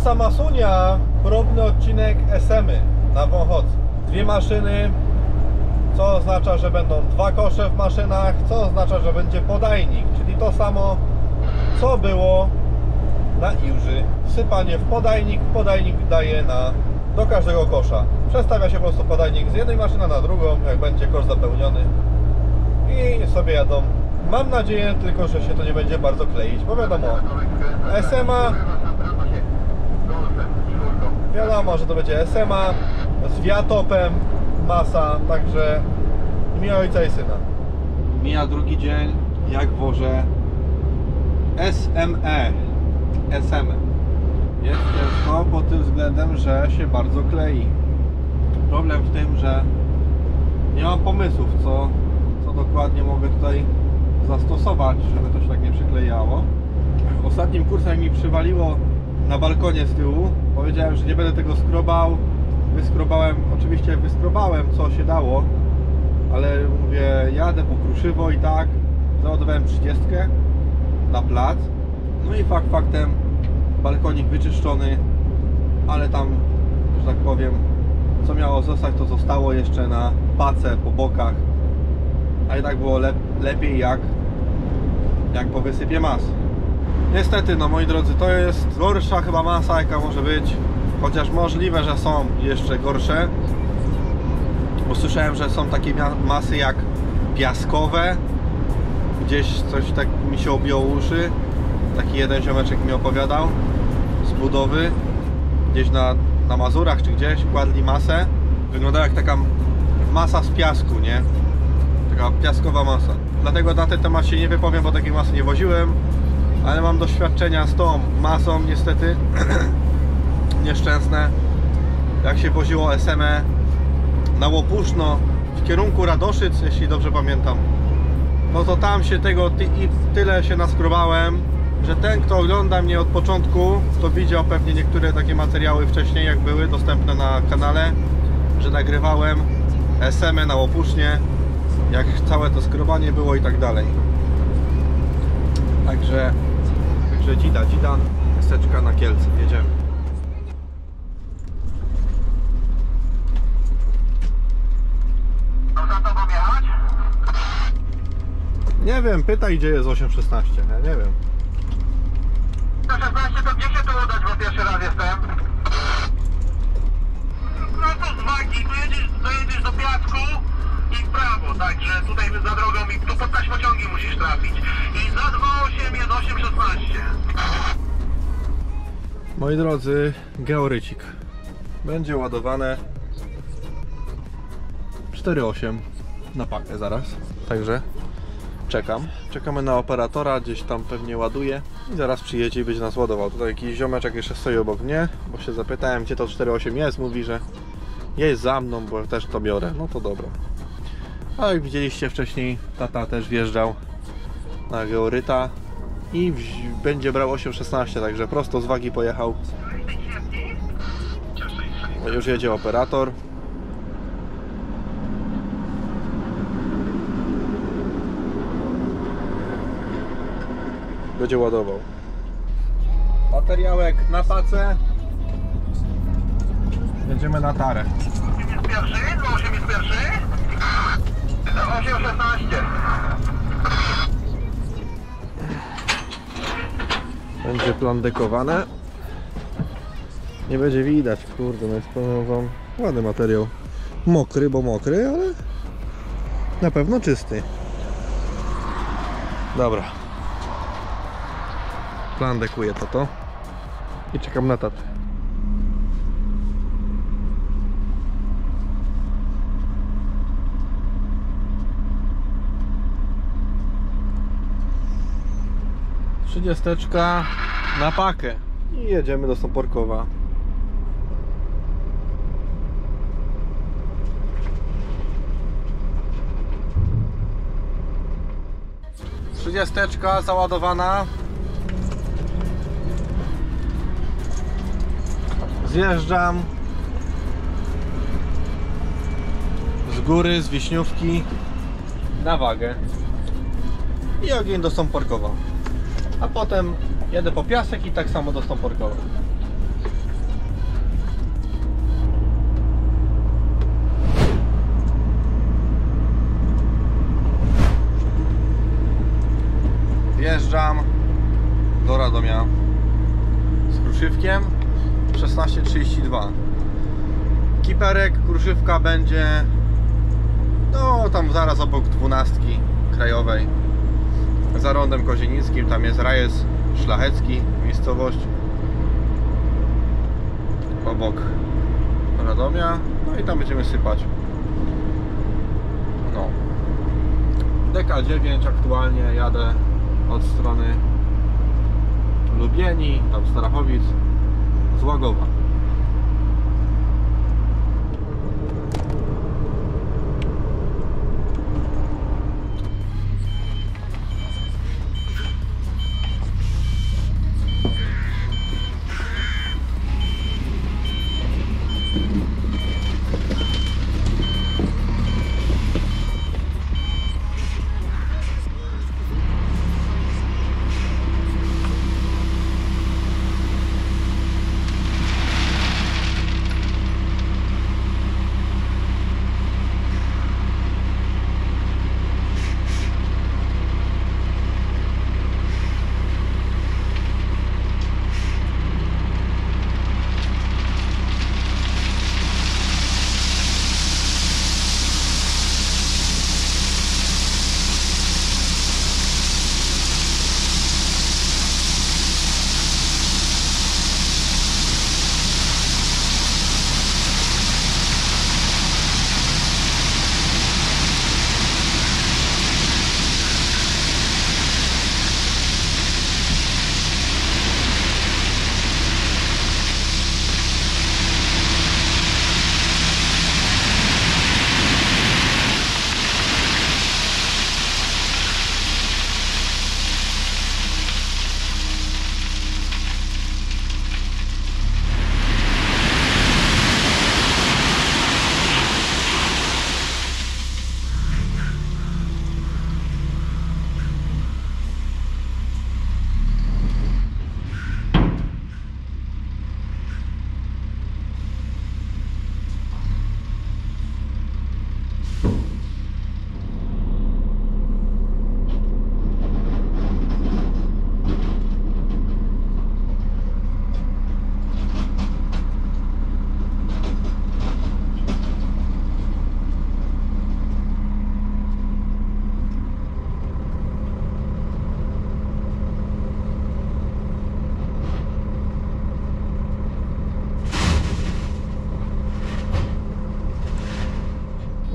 Trasa Masunia, próbny odcinek SM-y na Wąchodzu. Dwie maszyny, co oznacza, że będą dwa kosze w maszynach, co oznacza, że będzie podajnik, czyli to samo, co było na Iłży. Sypanie w podajnik, podajnik daje na, do każdego kosza. Przestawia się po prostu podajnik z jednej maszyny na drugą, jak będzie kosz zapełniony i sobie jadą. Mam nadzieję tylko, że się to nie będzie bardzo kleić, bo wiadomo, SMA Wiadomo, że to będzie SMA z wiatopem, masa, także imię ojca i syna. Mija drugi dzień, jak wożę SME. SME. Jest ciężko pod tym względem, że się bardzo klei. Problem w tym, że nie mam pomysłów, co, co dokładnie mogę tutaj zastosować, żeby to się tak nie przyklejało. Ostatnim kursem mi przywaliło na balkonie z tyłu. Powiedziałem, że nie będę tego skrobał. Wyskrobałem, oczywiście wyskrobałem co się dało, ale mówię, jadę po kruszywo i tak. Załadowałem 30 na plac. No i fakt faktem, balkonik wyczyszczony, ale tam, że tak powiem, co miało zostać, to zostało jeszcze na pace po bokach. A i tak było lep lepiej jak, jak po wysypie mas. Niestety, no moi drodzy, to jest gorsza chyba masa jaka może być. Chociaż możliwe, że są jeszcze gorsze. Bo słyszałem, że są takie masy jak piaskowe. Gdzieś coś tak mi się objęło uszy. Taki jeden ziomeczek mi opowiadał z budowy. Gdzieś na, na Mazurach czy gdzieś kładli masę. Wygląda jak taka masa z piasku, nie? Taka piaskowa masa. Dlatego na ten temat się nie wypowiem, bo takiej masy nie woziłem ale mam doświadczenia z tą masą niestety nieszczęsne. Jak się woziło SME na Łopuszno w kierunku Radoszyc, jeśli dobrze pamiętam. No to tam się tego ty, tyle się naskrobałem że ten kto ogląda mnie od początku to widział pewnie niektóre takie materiały wcześniej jak były dostępne na kanale że nagrywałem SME na Łopusznie jak całe to skrobanie było i tak dalej. Także, także dzida, dzida, seczka na Kielce, jedziemy. Nie wiem, pytaj gdzie jest 816, ja nie wiem. 116 to gdzie się tu udać, bo pierwszy raz jestem? No to z Wagi, dojedziesz, dojedziesz do Piasku i w prawo, także tutaj za drogą i tu pod taśmociągi musisz trafić. I za 28 jest 816. Moi drodzy, georycik. Będzie ładowane 4.8 na pakę zaraz. Także czekam. Czekamy na operatora, gdzieś tam pewnie ładuje i zaraz przyjedzie i będzie nas ładował. Tutaj jakiś ziomeczek jeszcze stoi obok mnie, bo się zapytałem gdzie to 4.8 jest. Mówi, że jest za mną, bo też to biorę. No to dobra. No A jak widzieliście wcześniej, tata też wjeżdżał na georyta i będzie brał 8.16, także prosto z wagi pojechał. No już jedzie operator. Będzie ładował. Materiałek na pacę. Jedziemy na tarę. 81, 81. 816. Będzie plan dekowane. Nie będzie widać, kurde, no jest powiem wam ładny materiał. Mokry, bo mokry, ale na pewno czysty. Dobra. Plan dekuje to to. I czekam na tatę. Trzydziesteczka na pakę. I jedziemy do Soporkowa. Trzydziesteczka załadowana. Zjeżdżam z góry, z Wiśniówki na wagę i ogień do Stąporkowa a potem jadę po piasek i tak samo do Stąporkowa. Wjeżdżam do Radomia z kruszywkiem 16.32 Kiperek, kruszywka będzie no tam zaraz obok dwunastki krajowej za rondem kozienickim tam jest rajec szlachecki miejscowość obok Radomia. No i tam będziemy sypać. No. DK9 aktualnie jadę od strony Lubieni, tam Starachowic z Łagowa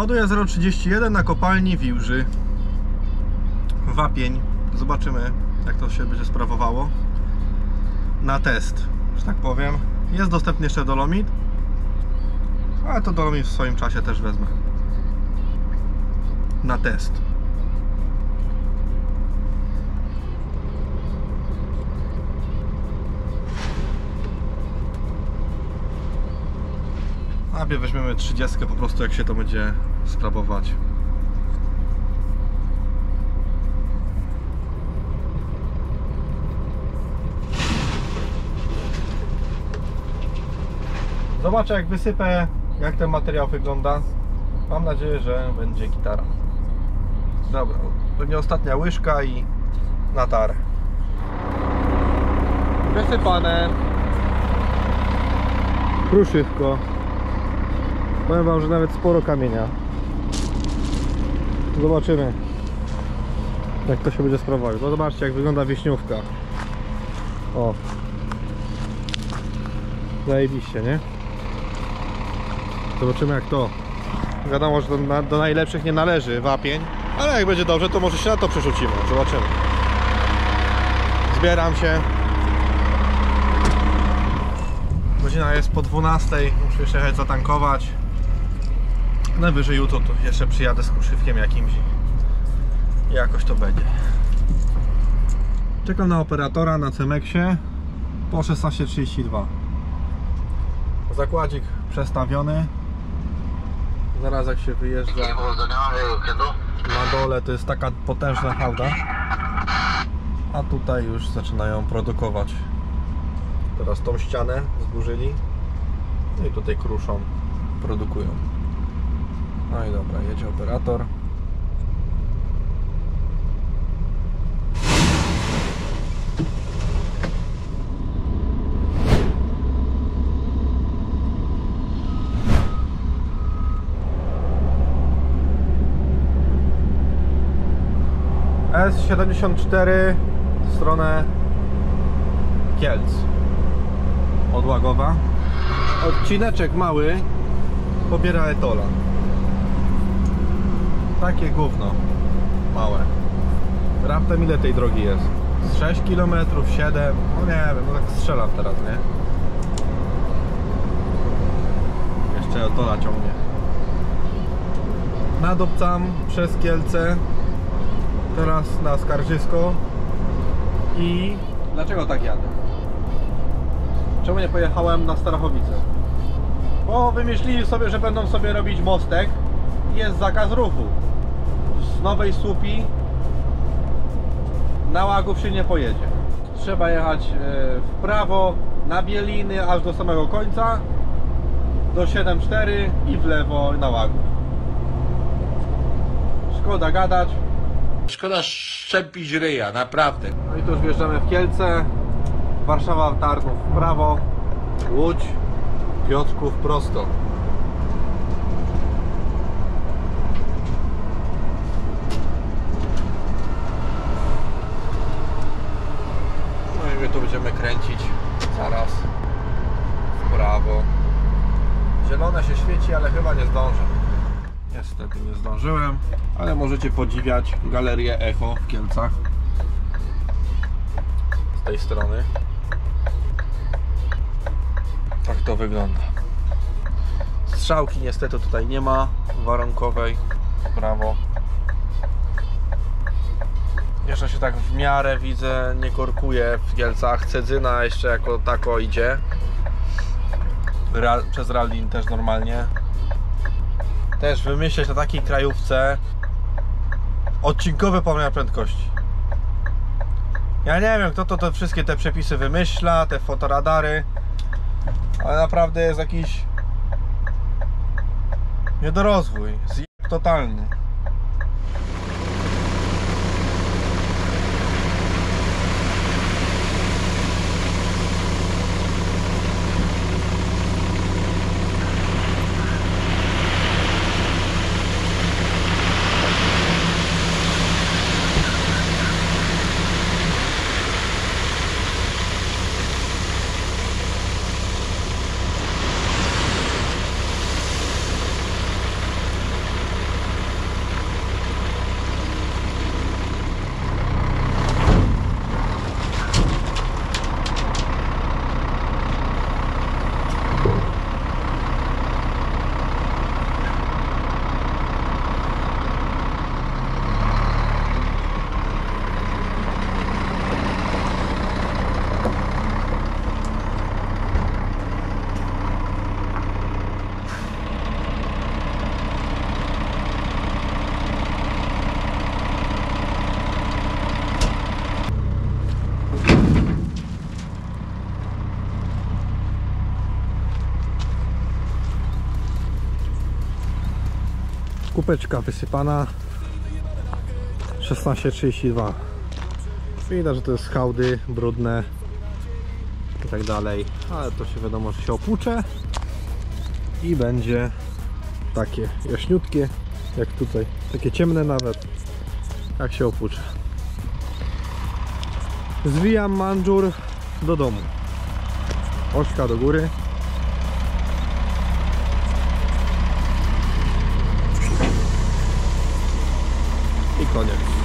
Ładuję 0,31 na kopalni Wilży. Wapień. Zobaczymy, jak to się będzie sprawowało. Na test, że tak powiem. Jest dostępny jeszcze dolomit. Ale to dolomit w swoim czasie też wezmę. Na test. Najpierw weźmiemy 30 po prostu jak się to będzie sprawować. Zobaczę jak wysypę jak ten materiał wygląda. Mam nadzieję, że będzie gitara. Dobra, pewnie ostatnia łyżka i na tarę. Wysypane. Kruszywko. Powiem Wam, że nawet sporo kamienia. Zobaczymy, jak to się będzie sprawować. No zobaczcie, jak wygląda wieśniówka. O. Zajebiście, nie? Zobaczymy jak to. Wiadomo, że na, do najlepszych nie należy wapień, ale jak będzie dobrze, to może się na to przerzucimy. Zobaczymy. Zbieram się. Godzina jest po 12. Muszę jeszcze jechać zatankować. Najwyżej jutro to jeszcze przyjadę z kruszywkiem jakimś i jakoś to będzie. Czekam na operatora na Cemeksie po 16.32. Zakładzik przestawiony. Zaraz jak się wyjeżdża na dole to jest taka potężna hałda. A tutaj już zaczynają produkować. Teraz tą ścianę zburzyli. No i tutaj kruszą, produkują. No i dobra, jedzie operator. S74 w stronę Kielc. Odłagowa. Odcineczek mały. Pobiera etola takie gówno małe raptem ile tej drogi jest? Z 6 km, 7 no nie wiem, no tak strzelam teraz, nie? jeszcze Etola ciągnie nadobcam przez Kielce teraz na Skarżysko i dlaczego tak jadę? Czemu nie pojechałem na Starachowice? Bo wymyślili sobie, że będą sobie robić mostek i jest zakaz ruchu. Z Nowej Słupi na Łagów się nie pojedzie. Trzeba jechać e, w prawo na Bieliny aż do samego końca do 7.4 i w lewo na Łagów. Szkoda gadać. Szkoda szczepić ryja, naprawdę. No i tu już wjeżdżamy w Kielce. Warszawa Tarnów w prawo. Łódź. Piotrków prosto. No i my tu będziemy kręcić zaraz w prawo. Zielone się świeci, ale chyba nie zdążę. Niestety nie zdążyłem, ale możecie podziwiać galerię Echo w Kielcach z tej strony. Tak to wygląda. Strzałki niestety tutaj nie ma warunkowej w prawo. Jeszcze się tak w miarę widzę, nie korkuje w Kielcach. Cedzyna jeszcze jako tako idzie. Przez Rallin też normalnie. Też wymyśleć na takiej krajówce odcinkowe pomiar prędkości. Ja nie wiem, kto to te wszystkie te przepisy wymyśla, te fotoradary, ale naprawdę jest jakiś niedorozwój, zjeb totalny. Kupeczka wysypana 16.32 Widać, że to jest hałdy brudne i tak dalej, ale to się wiadomo, że się opłucze i będzie takie jaśniutkie, jak tutaj, takie ciemne nawet, jak się opłucze. Zwijam mandżur do domu. Ośka do góry. I koniec.